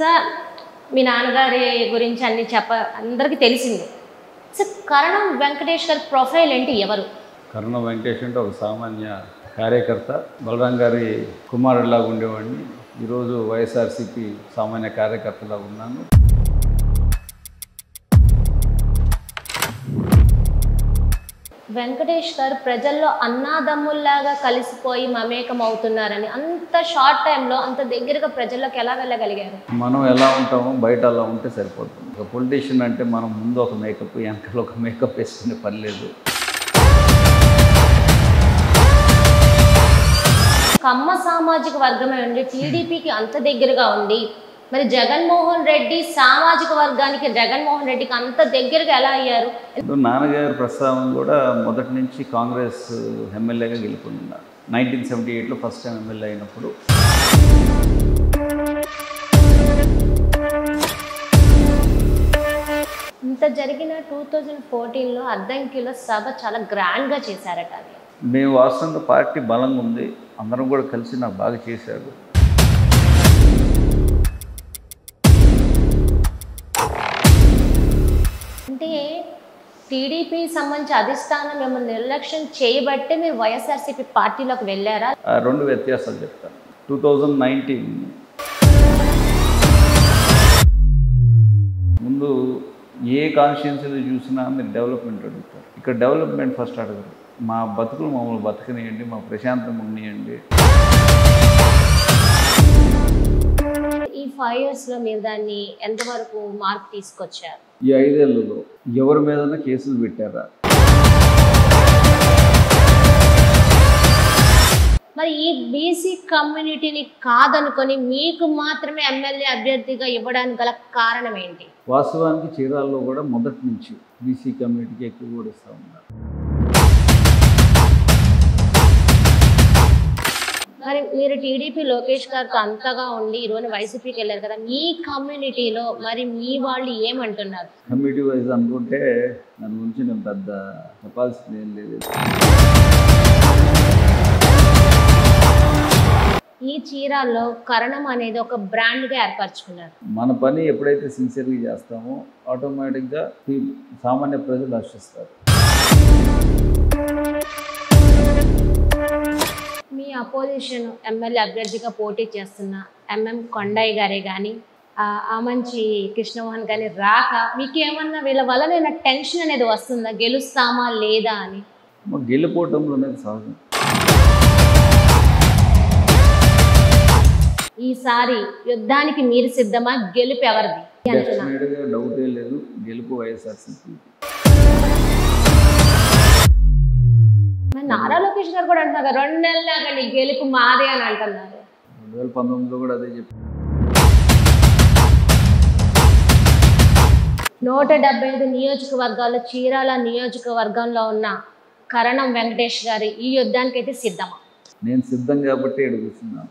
Sir మీ నాన్నగారి గురించి అన్ని చెప్ప అందరికీ తెలిసింది. సార్ కరణం వెంకటేష్ గారి ప్రొఫైల్ ఏంటి? ఎవరు? కరణం వెంకటేష్ అంటే ఒక సామాన్య కార్యకర్త. బలరాం గారి కుమారుడిలాగా ఉండేవాడిని. ఈరోజు వైఎస్ఆర్సీపీ సామాన్య కార్యకర్తలాగా ఉన్నాను. వెంకటేష్ గారు ప్రజల్లో అన్నాదమ్ముల్లాగా కలిసిపోయి మమేకం అవుతున్నారని అంత షార్ట్ టైంలో అంత దగ్గరగా ప్రజల్లోకి ఎలా వెళ్ళగలిగారు? మనం ఎలా ఉంటామో బయట అలా ఉంటే సరిపోతుంది ఒక పొలిటీషియన్ అంటే మనం ముందు ఒక మేకప్ వెనకాల ఒక మేకప్ వేసుకునే పని లేదు. కమ్మ సామాజిక వర్గమే ఉండి టీడీపీకి అంత దగ్గరగా ఉండి మరి జగన్మోహన్ రెడ్డి సామాజిక వర్గానికి జగన్మోహన్ రెడ్డికి అంత దగ్గరగా ఎలా అయ్యారు? నాన్నగారి ప్రస్తావన కూడా మొదటి నుంచి కాంగ్రెస్ ఎమ్మెల్యేగా గెలుపొందినారు నైన్టీన్ సెవెంటీ ఎయిట్లో ఫస్ట్ టైం ఎమ్మెల్యే అయినప్పుడు. ఇంత జరిగిన టూ థౌజండ్ ఫోర్టీన్లో అద్దంకిలో సభ చాలా గ్రాండ్గా చేశారట అది. మేము వాస్తవంగా పార్టీ బలంగా ఉంది. అందరం కూడా కలిసి నాకు బాగా చేశారు. అంటే టీడీపీ సంబంధించి అధిష్టానం మిమ్మల్ని నిర్లక్ష్యం చేయబట్టే మీరు వైఎస్ఆర్సీపీ పార్టీలోకి వెళ్ళారా? రెండు వ్యత్యాసాలు చెప్తాను. టూ థౌజండ్ నైన్టీన్ ముందు ఏ కాన్స్టిట్యున్సీలో చూసినా మీరు డెవలప్మెంట్ అడుగుతారు. ఇక్కడ డెవలప్మెంట్ ఫస్ట్ అడగరు. మా బతుకులు మమ్మల్ని బతకనియండి మా ప్రశాంతంగా ఉండనియండి. ఈ ఫైవ్ ఇయర్స్లో మీరు దాన్ని ఎంతవరకు మార్పు తీసుకొచ్చారు? ఈ ఐదేళ్ళలో ఎవరి మీదన్నా కేసులు పెట్టారా? మరి ఈ బీసీ కమ్యూనిటీని కాదనుకొని మీకు మాత్రమే ఎమ్మెల్యే అభ్యర్థిగా ఇవ్వడానికి గల కారణం ఏంటి? వాస్తవానికి చీరాల్లో కూడా మొదటి నుంచి బీసీ కమ్యూనిటీకి ఎక్కువ కూడా ఇస్తూ ఉన్నారు. మరి మీరు టీడీపీ లోకేష్ గారితో అంతగా ఉండి ఈరోజు వైసీపీకి వెళ్ళారు కదా మీ కమ్యూనిటీలో మరి మీ వాళ్ళు ఏమంటున్నారు? కమ్యూనిటీ వైజ్ అనుకుంటే దాని గురించి నేను పెద్ద చెప్పాల్సింది ఏం లేదు. ఈ చీరాల్లో కరణం అనేది ఒక బ్రాండ్గా ఏర్పరచుకున్నారు. మన పని ఎప్పుడైతే సిన్సియర్గా చేస్తామో ఆటోమేటిక్గా సామాన్య ప్రజలు హర్షిస్తారు అపోజిషన్ ఎమ్మెల్యే అభ్యర్థిగా పోటీ చేస్తున్న ఎంఎం కొండయ్య గారే కానీ ఆమంచి కృష్ణమోహన్ కానీ రాక మీకేమన్నా వీళ్ళ వల్ల నేను టెన్షన్ అనేది వస్తుందా? గెలుస్తామా లేదా అని? గెలిపోవటంలో సహజం. ఈసారి యుద్ధానికి మీరు సిద్ధమా? గెలుపు ఎవరిది? డౌటే లేదు. గెలుపు వైఎస్ఆర్సీపీ లోకేష్ గారు కూడా అంటున్నారు రెండు నెలలు ఆగండి గెలుపు మాదే అని అంటున్నారు. రెండు వేల పంతొమ్మిదిలో కూడా అదే చెప్పి నూట డెబ్బై ఐదు నియోజకవర్గాల్లో చీరాల నియోజకవర్గంలో ఉన్న కరణం వెంకటేష్ గారి ఈ యుద్ధానికి అయితే సిద్ధమా? నేను సిద్ధం కాబట్టి ఎడుగుతున్నాను